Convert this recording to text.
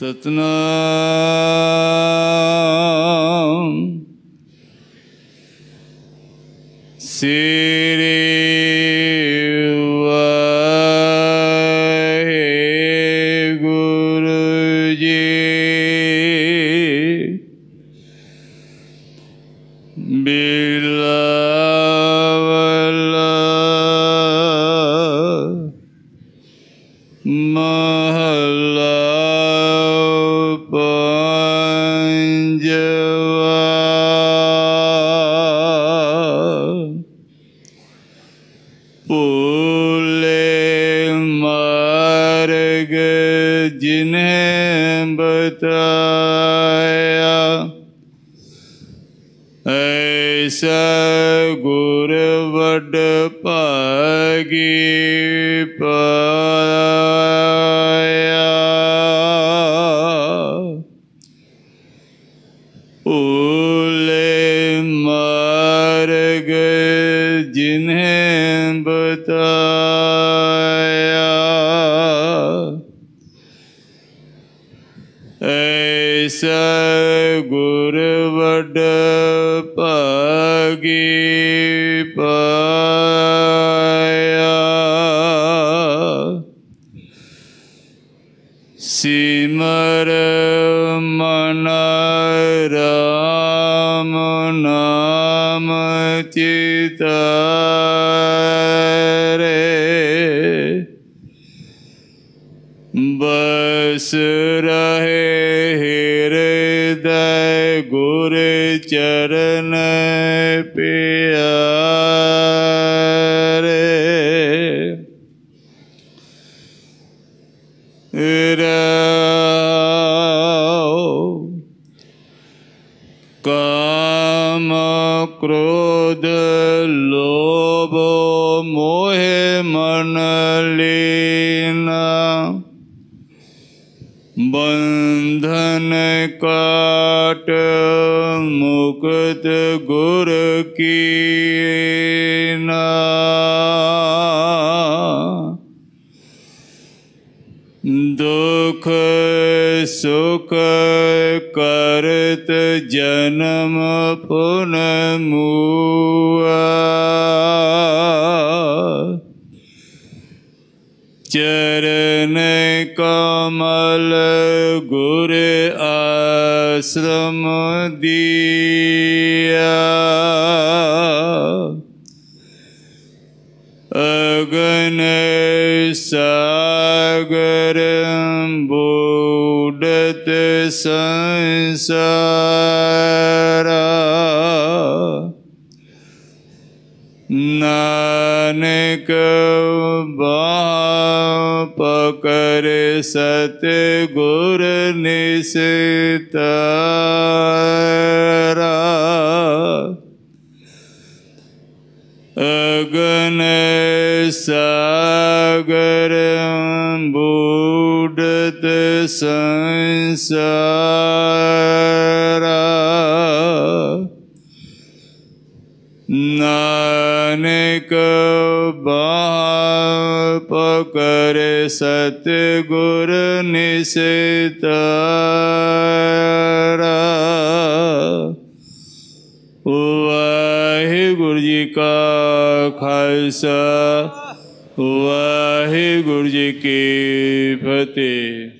Satnam. Siri Guruji. मार्ग जिन्हें बताया। ऐसा गुर वड पागी पाया। उले मार्ग जिन्हें बता ऐसा गुरुवड पगी पाया। सिमर मन राम नाम चितारे बसरा गुर चरण प्यारे। काम क्रोध लोभ मोह मनली बंधन काट मुक्त गुर की न। दुख सुख करत जन्म पुन मुआ। आश्रम दिया अगन सागर बूढ़त संसारा। नानक बा पकड़ सत गुरु से तारा अगन सागर बूढ़त संसारा। नानक बा पकर सतगुर गुर वाहे गुरु जी का खालसा वाहे गुरु जी की फतेह।